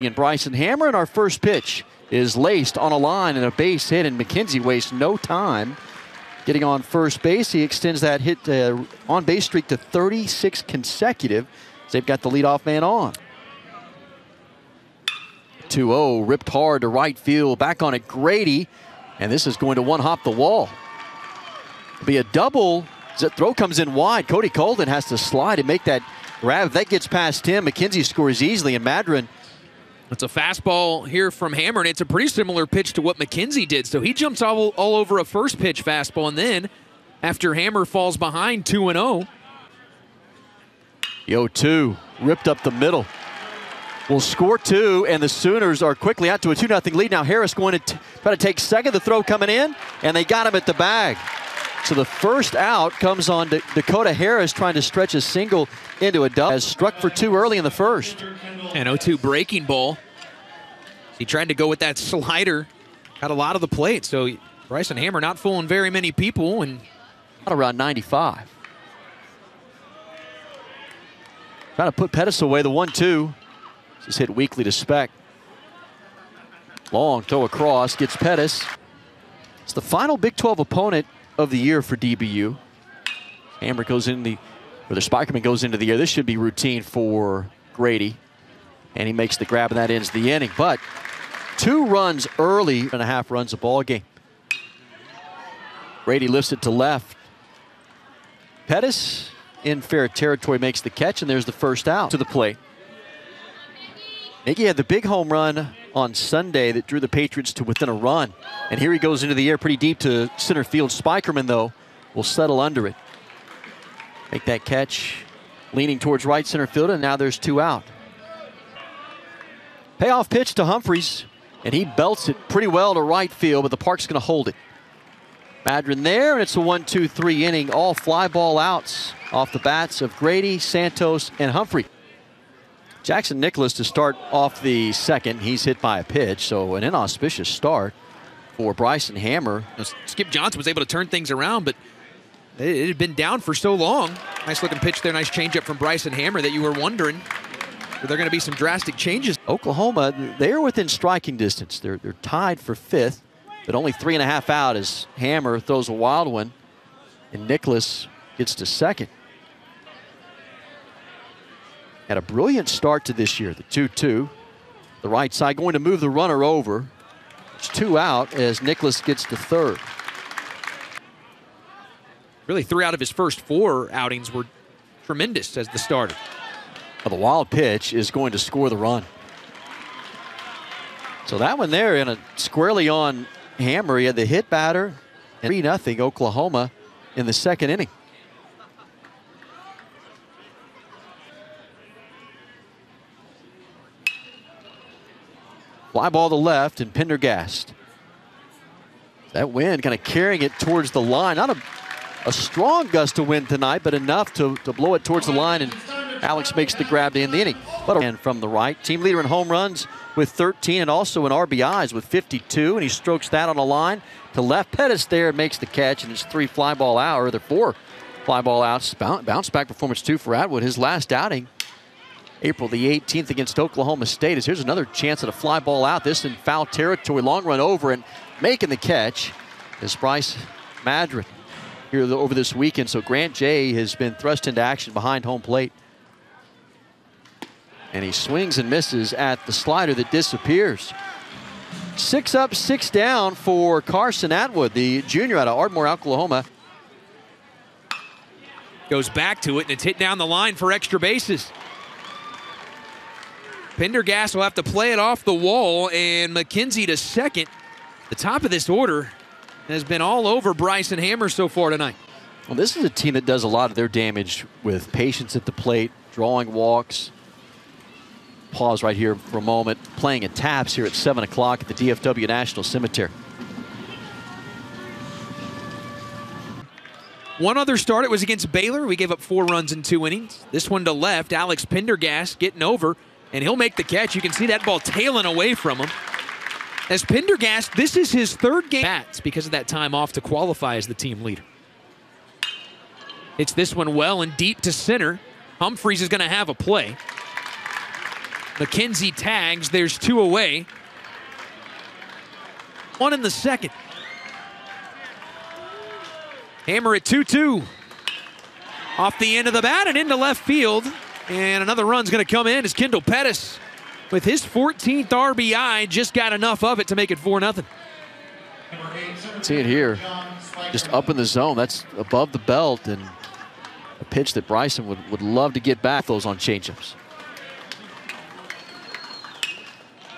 And Bryson Hammer, and our first pitch is laced on a line and a base hit, and McKenzie wastes no time getting on first base. He extends that hit uh, on base streak to 36 consecutive. They've got the leadoff man on. 2 0, ripped hard to right field. Back on it, Grady. And this is going to one hop the wall. It'll be a double. That throw comes in wide. Cody Colden has to slide and make that grab. If that gets past him, McKenzie scores easily, and Madron. It's a fastball here from Hammer, and it's a pretty similar pitch to what McKenzie did. So he jumps all, all over a first pitch fastball, and then after Hammer falls behind 2 0. Yo, 2 ripped up the middle will score two, and the Sooners are quickly out to a 2 0 lead. Now Harris going to try to take second. The throw coming in, and they got him at the bag. So the first out comes on D- Dakota Harris trying to stretch a single into a double. Has struck for two early in the first. And 0-2 breaking ball. He tried to go with that slider. Got a lot of the plate. So Bryson Hammer not fooling very many people. and Around 95. Trying to put Pettis away. The 1 2 is hit weakly to spec. Long throw across, gets Pettis. It's the final Big 12 opponent of the year for DBU. Hammer goes in the, or the Spikerman goes into the air. This should be routine for Grady. And he makes the grab, and that ends the inning. But two runs early and a half runs a ball game. Grady lifts it to left. Pettis in fair territory makes the catch, and there's the first out to the plate. Iggy had the big home run on Sunday that drew the Patriots to within a run. And here he goes into the air pretty deep to center field. Spikerman, though, will settle under it. Make that catch, leaning towards right center field, and now there's two out. Payoff pitch to Humphreys, and he belts it pretty well to right field, but the park's going to hold it. Madron there, and it's a 1 2 3 inning. All fly ball outs off the bats of Grady, Santos, and Humphrey. Jackson Nicholas to start off the second. He's hit by a pitch, so an inauspicious start for Bryson Hammer. Skip Johnson was able to turn things around, but it had been down for so long. Nice looking pitch there, nice changeup from Bryson Hammer that you were wondering are there going to be some drastic changes. Oklahoma, they're within striking distance. They're, they're tied for fifth, but only three and a half out as Hammer throws a wild one, and Nicholas gets to second had a brilliant start to this year, the 2 2. The right side going to move the runner over. It's two out as Nicholas gets to third. Really, three out of his first four outings were tremendous as the starter. Well, the wild pitch is going to score the run. So that one there in a squarely on Hammer. He had the hit batter 3 0 Oklahoma in the second inning. Fly ball to left and Pendergast. That wind kind of carrying it towards the line. Not a, a strong gust of wind tonight, but enough to, to blow it towards the line. And Alex makes the grab to end the inning. But and from the right, team leader in home runs with 13 and also in RBIs with 52. And he strokes that on the line to left. Pettis there makes the catch, and it's three fly ball out, or they're four fly ball outs. Bounce back performance two for Atwood. His last outing April the 18th against Oklahoma State. As here's another chance at a fly ball out. This in foul territory. Long run over and making the catch is Bryce Madron here over this weekend. So Grant J has been thrust into action behind home plate. And he swings and misses at the slider that disappears. Six up, six down for Carson Atwood, the junior out of Ardmore, Oklahoma. Goes back to it, and it's hit down the line for extra bases. Pendergast will have to play it off the wall, and McKenzie to second. The top of this order has been all over Bryson Hammer so far tonight. Well, this is a team that does a lot of their damage with patience at the plate, drawing walks. Pause right here for a moment. Playing at taps here at 7 o'clock at the DFW National Cemetery. One other start, it was against Baylor. We gave up four runs in two innings. This one to left, Alex Pendergast getting over and he'll make the catch. You can see that ball tailing away from him. As Pendergast, this is his third game bats because of that time off to qualify as the team leader. It's this one well and deep to center. Humphreys is going to have a play. McKenzie tags. There's two away. One in the second. Hammer at 2 2. Off the end of the bat and into left field. And another run's going to come in as Kendall Pettis, with his 14th RBI, just got enough of it to make it 4 0. See it here. Just up in the zone. That's above the belt and a pitch that Bryson would, would love to get back those on changeups.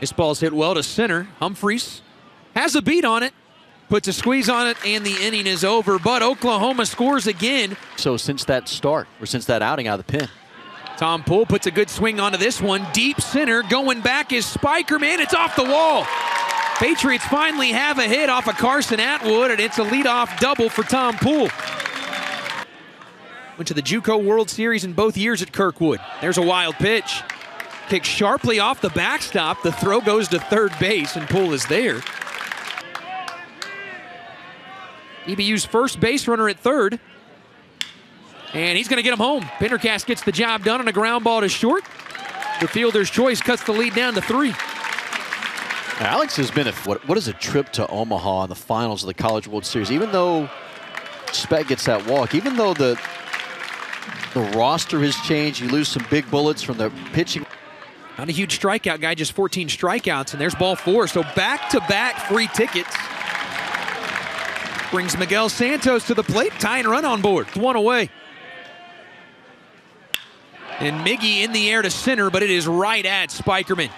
This ball's hit well to center. Humphreys has a beat on it, puts a squeeze on it, and the inning is over. But Oklahoma scores again. So since that start, or since that outing out of the pen, Tom Poole puts a good swing onto this one. Deep center. Going back is Spikerman. It's off the wall. Patriots finally have a hit off of Carson Atwood, and it's a leadoff double for Tom Poole. Went to the JUCO World Series in both years at Kirkwood. There's a wild pitch. Kicked sharply off the backstop. The throw goes to third base, and Poole is there. DBU's first base runner at third. And he's going to get him home. Pendergast gets the job done on a ground ball to short. The fielder's choice cuts the lead down to three. Alex has been a what, what is a trip to Omaha in the finals of the College World Series. Even though Speck gets that walk, even though the the roster has changed, you lose some big bullets from the pitching. Not a huge strikeout guy, just 14 strikeouts, and there's ball four. So back to back free tickets. Brings Miguel Santos to the plate, tying run on board. One away. And Miggy in the air to center, but it is right at Spikerman.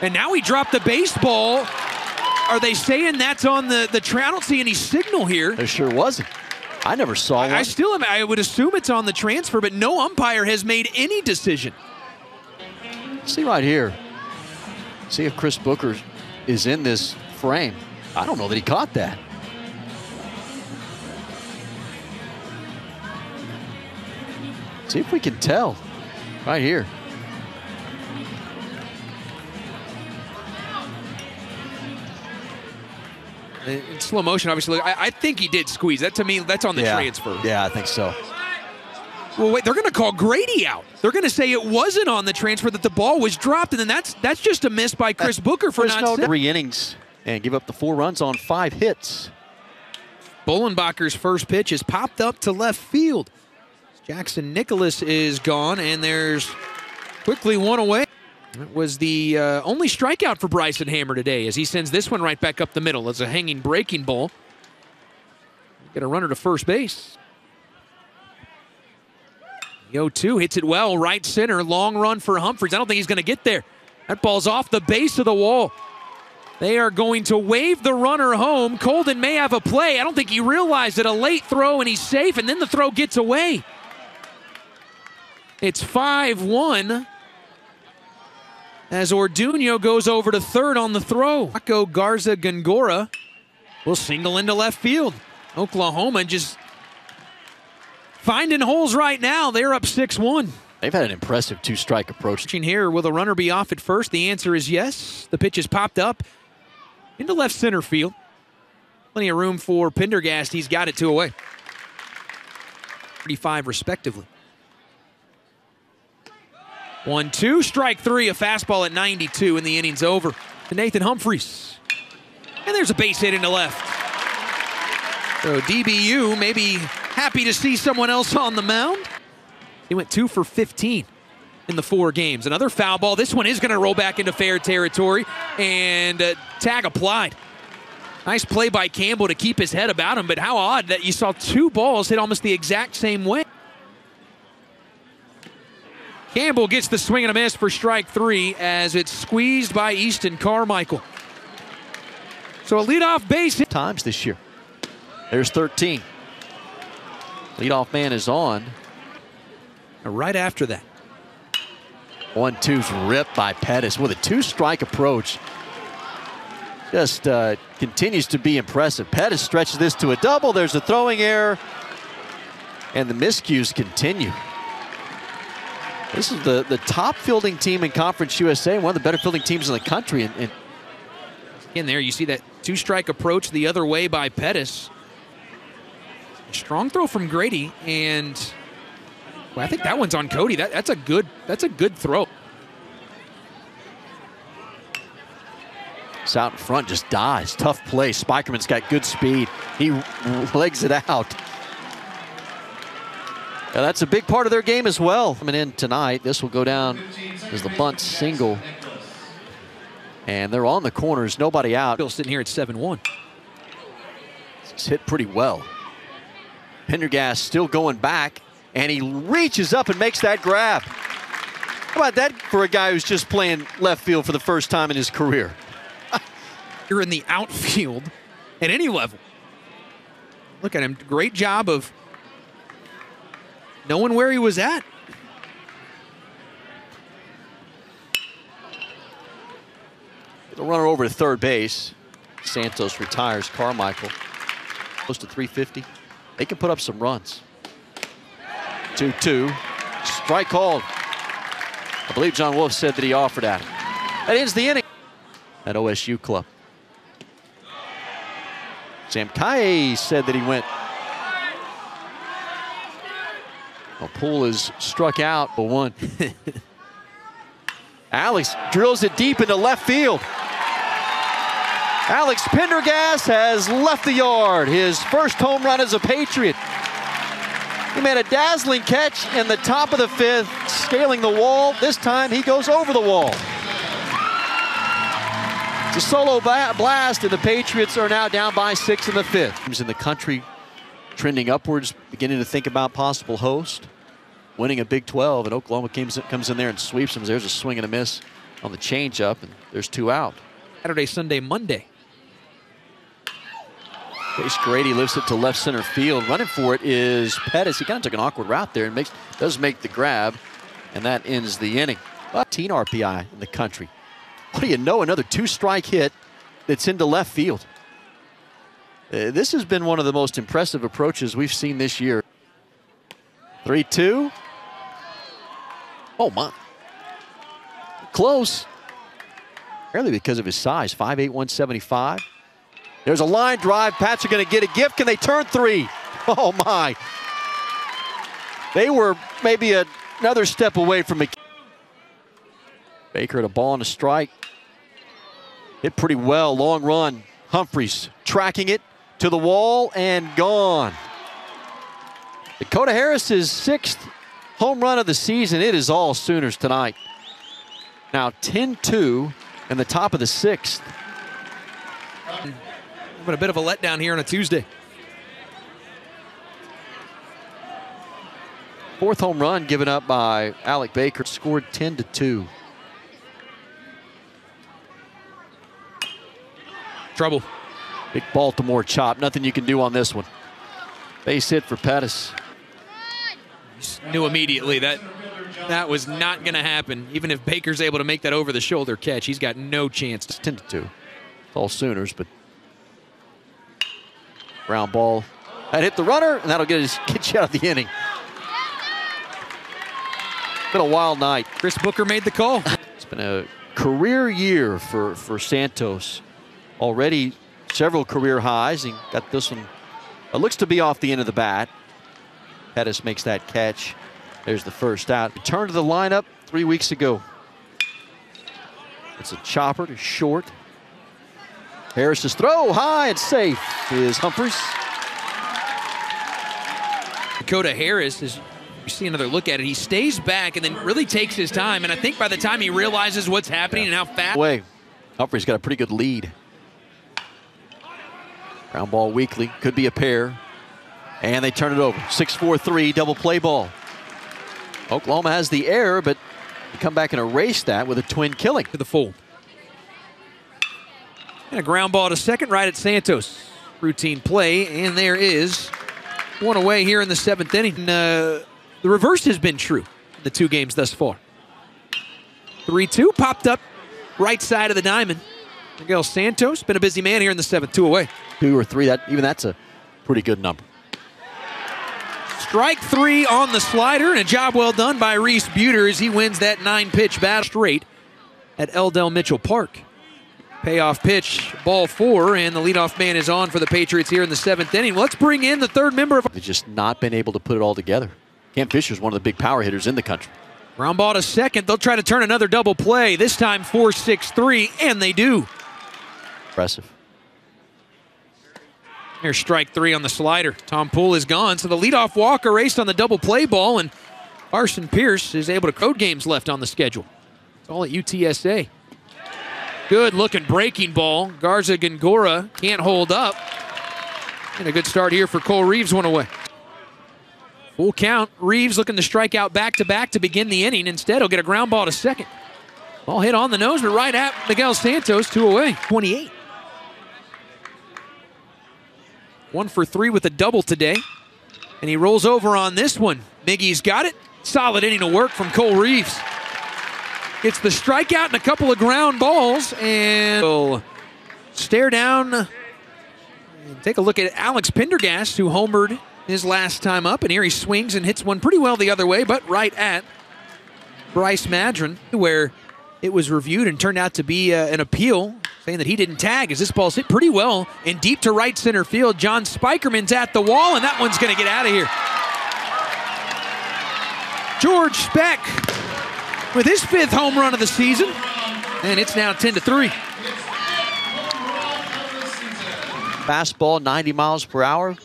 And now he dropped the baseball. Are they saying that's on the, the trail? I don't see any signal here. There sure wasn't. I never saw one. I still am, I would assume it's on the transfer, but no umpire has made any decision. See right here. See if Chris Booker is in this frame. I don't know that he caught that. See if we can tell. Right here. In slow motion, obviously. I, I think he did squeeze. That to me, that's on the yeah. transfer. Yeah, I think so. Well, wait, they're going to call Grady out. They're going to say it wasn't on the transfer that the ball was dropped, and then that's that's just a miss by Chris Booker for not no three innings and give up the four runs on five hits. Bullenbacher's first pitch is popped up to left field. Jackson Nicholas is gone, and there's quickly one away. It was the uh, only strikeout for Bryson Hammer today as he sends this one right back up the middle as a hanging breaking ball. Get a runner to first base. Yo 2 hits it well, right center, long run for Humphreys. I don't think he's going to get there. That ball's off the base of the wall. They are going to wave the runner home. Colden may have a play. I don't think he realized it. A late throw and he's safe, and then the throw gets away. It's 5 1 as Orduno goes over to third on the throw. Paco Garza Gongora will single into left field. Oklahoma just finding holes right now. They're up 6 1. They've had an impressive two strike approach. Here, will the runner be off at first? The answer is yes. The pitch is popped up into left center field. Plenty of room for Pendergast. He's got it two away. 35 respectively. One, two, strike three, a fastball at 92, and the inning's over to Nathan Humphreys. And there's a base hit into left. So DBU may be happy to see someone else on the mound. He went two for 15 in the four games. Another foul ball. This one is going to roll back into fair territory, and uh, tag applied. Nice play by Campbell to keep his head about him, but how odd that you saw two balls hit almost the exact same way. Campbell gets the swing and a miss for strike three as it's squeezed by Easton Carmichael. So a leadoff base hit. Times this year. There's 13. Leadoff man is on. Right after that. One two's ripped by Pettis with a two strike approach. Just uh, continues to be impressive. Pettis stretches this to a double. There's a throwing error. And the miscues continue. This is the, the top fielding team in Conference USA, one of the better fielding teams in the country. And, and in there, you see that two strike approach the other way by Pettis. Strong throw from Grady, and well, I think that one's on Cody. That, that's a good that's a good throw. It's out in front, just dies. Tough play. Spikerman's got good speed. He legs it out. Yeah, that's a big part of their game as well. Coming in tonight, this will go down as the bunt single. And they're on the corners, nobody out. Still sitting here at 7 1. It's hit pretty well. Pendergast still going back, and he reaches up and makes that grab. How about that for a guy who's just playing left field for the first time in his career? You're in the outfield at any level. Look at him. Great job of knowing where he was at. The runner over to third base. Santos retires Carmichael. Close to 350. They can put up some runs. 2 2. Strike called. I believe John Wolf said that he offered at. That ends the inning at OSU Club. Sam Kaye said that he went. Well, Poole is struck out for one. Alex drills it deep into left field. Alex Pendergast has left the yard. His first home run as a Patriot. He made a dazzling catch in the top of the fifth, scaling the wall. This time he goes over the wall. It's a solo blast, and the Patriots are now down by six in the fifth. Teams in the country trending upwards, beginning to think about possible host. Winning a Big 12, and Oklahoma comes in there and sweeps them. There's a swing and a miss on the changeup, and there's two out. Saturday, Sunday, Monday. Jace Grady lifts it to left center field. Running for it is Pettis. He kind of took an awkward route there and makes does make the grab, and that ends the inning. 15 RPI in the country. What do you know? Another two-strike hit that's into left field. Uh, this has been one of the most impressive approaches we've seen this year. 3-2. Oh, my. Close. Barely because of his size, 5'8", 175. There's a line drive. Pats are going to get a gift. Can they turn three? Oh, my. They were maybe a, another step away from McKinney. Baker at a ball and a strike. Hit pretty well. Long run. Humphreys tracking it to the wall and gone. Dakota Harris's sixth home run of the season. It is all Sooners tonight. Now 10-2 in the top of the sixth. But a bit of a letdown here on a Tuesday. Fourth home run given up by Alec Baker, scored 10 to 2. Trouble. Big Baltimore chop. Nothing you can do on this one. Base hit for Pettis. Knew immediately that that was not going to happen. Even if Baker's able to make that over the shoulder catch, he's got no chance. It's 10 to 2. It's all Sooners, but Ground ball. That hit the runner, and that'll get, his, get you out of the inning. Been a wild night. Chris Booker made the call. It's been a career year for, for Santos. Already several career highs. He got this one. It looks to be off the end of the bat. Pettis makes that catch. There's the first out. Return to the lineup three weeks ago. It's a chopper to short. Harris's throw high and safe is Humphreys. Dakota Harris is you see another look at it. He stays back and then really takes his time. And I think by the time he realizes what's happening yeah. and how fast. Way, Humphreys got a pretty good lead. Ground ball weakly, could be a pair. And they turn it over. 6-4-3, double play ball. Oklahoma has the error, but come back and erase that with a twin killing. To the full. And a ground ball to second right at Santos. Routine play, and there is one away here in the seventh inning. Uh, the reverse has been true in the two games thus far. 3-2 popped up right side of the diamond. Miguel Santos been a busy man here in the seventh, two away. Two or three, that even that's a pretty good number. Strike three on the slider, and a job well done by Reese Buter as he wins that nine-pitch battle straight at L. Dale Mitchell Park. Payoff pitch, ball four, and the leadoff man is on for the Patriots here in the seventh inning. Let's bring in the third member of. They've just not been able to put it all together. Cam Fisher's one of the big power hitters in the country. Ground ball to second. They'll try to turn another double play. This time 4 6 3, and they do. Impressive. Here's strike three on the slider. Tom Poole is gone, so the leadoff walk erased on the double play ball, and Carson Pierce is able to code games left on the schedule. It's all at UTSA. Good looking breaking ball. Garza Gongora can't hold up. And a good start here for Cole Reeves, one away. Full count. Reeves looking to strike out back to back to begin the inning. Instead, he'll get a ground ball to second. Ball hit on the nose, but right at Miguel Santos, two away. 28. One for three with a double today. And he rolls over on this one. Miggy's got it. Solid inning of work from Cole Reeves. Gets the strikeout and a couple of ground balls and stare down take a look at Alex Pendergast, who homered his last time up. And here he swings and hits one pretty well the other way, but right at Bryce Madron, where it was reviewed and turned out to be uh, an appeal saying that he didn't tag as this ball's hit pretty well and deep to right center field. John Spikerman's at the wall, and that one's going to get out of here. George Speck with his fifth home run of the season, and it's now 10 to 3. Fastball, 90 miles per hour.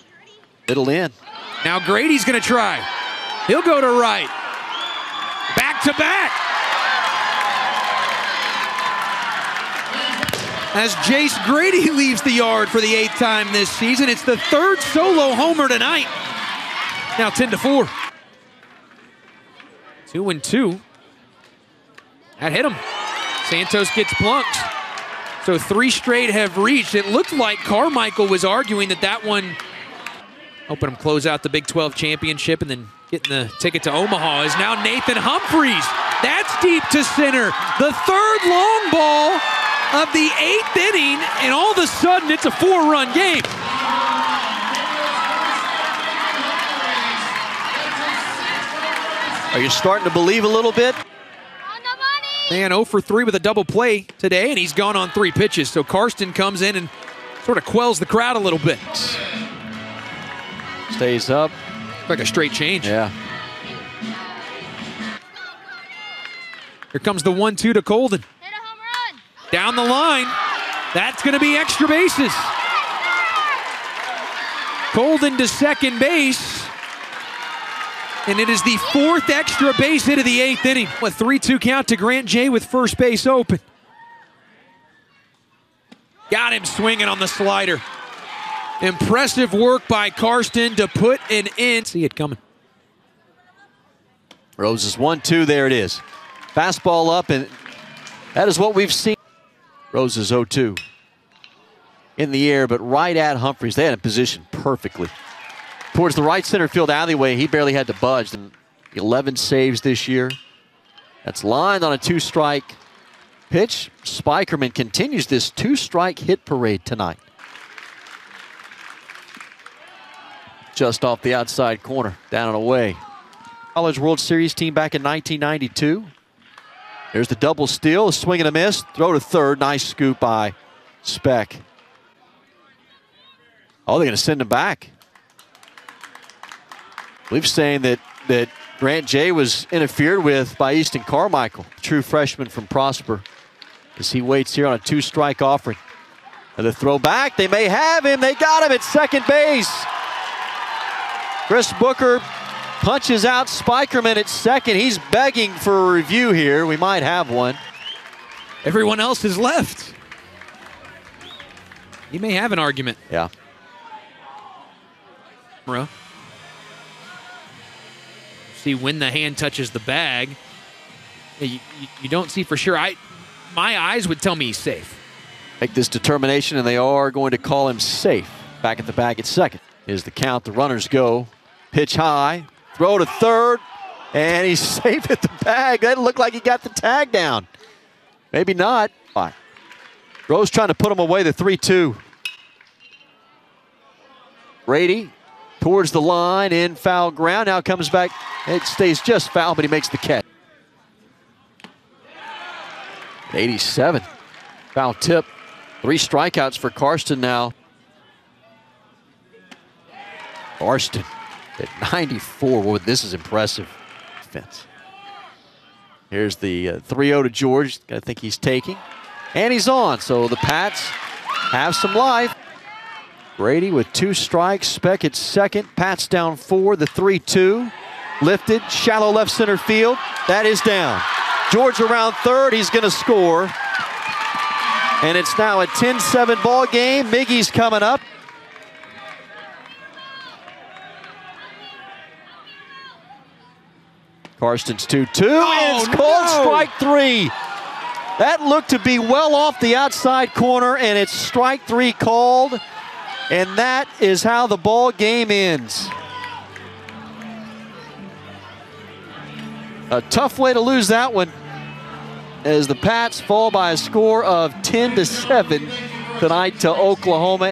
It'll in. Now Grady's going to try. He'll go to right. Back to back. As Jace Grady leaves the yard for the eighth time this season, it's the third solo homer tonight. Now 10 to 4. Two and two. That hit him. Santos gets plunked. So three straight have reached. It looked like Carmichael was arguing that that one, helping him close out the Big 12 championship and then getting the ticket to Omaha, is now Nathan Humphreys. That's deep to center. The third long ball of the eighth inning, and all of a sudden it's a four run game. Are you starting to believe a little bit? Man, 0 for 3 with a double play today, and he's gone on three pitches. So Carsten comes in and sort of quells the crowd a little bit. Stays up. Like a straight change. Yeah. Here comes the 1 2 to Colden. Down the line. That's going to be extra bases. Colden to second base. And it is the fourth extra base hit of the eighth inning. A 3 2 count to Grant J with first base open. Got him swinging on the slider. Impressive work by Carsten to put an end. See it coming. Roses 1 2. There it is. Fastball up, and that is what we've seen. Roses 0 2. In the air, but right at Humphreys. They had him positioned perfectly towards the right center field alleyway. He barely had to budge. 11 saves this year. That's lined on a two strike pitch. Spikerman continues this two strike hit parade tonight. Just off the outside corner, down and away. College World Series team back in 1992. There's the double steal, a swing and a miss, throw to third. Nice scoop by Speck. Oh, they're going to send him back. We've saying that that Grant J was interfered with by Easton Carmichael, true freshman from Prosper, as he waits here on a two-strike offering. And the throw back, they may have him. They got him at second base. Chris Booker punches out Spikerman at second. He's begging for a review here. We might have one. Everyone else is left. He may have an argument. Yeah. See when the hand touches the bag. You, you, you, don't see for sure. I, my eyes would tell me he's safe. Make this determination, and they are going to call him safe. Back at the bag at second. Is the count. The runners go. Pitch high. Throw to third. And he's safe at the bag. That looked like he got the tag down. Maybe not. Fine. Rose trying to put him away. The 3 2. Brady towards the line in foul ground. Now comes back. It stays just foul, but he makes the catch. 87. Foul tip. Three strikeouts for Carsten now. Carsten at 94. Well, this is impressive defense. Here's the uh, 3 0 to George. I think he's taking. And he's on. So the Pats have some life. Brady with two strikes. Speck at second. Pats down four. The 3 2. Lifted. Shallow left center field. That is down. George around third. He's going to score. And it's now a 10 7 ball game. Miggy's coming up. Carstens 2 2. Oh, it's called no. strike three. That looked to be well off the outside corner, and it's strike three called. And that is how the ball game ends. A tough way to lose that one as the Pats fall by a score of 10 to 7 tonight to Oklahoma.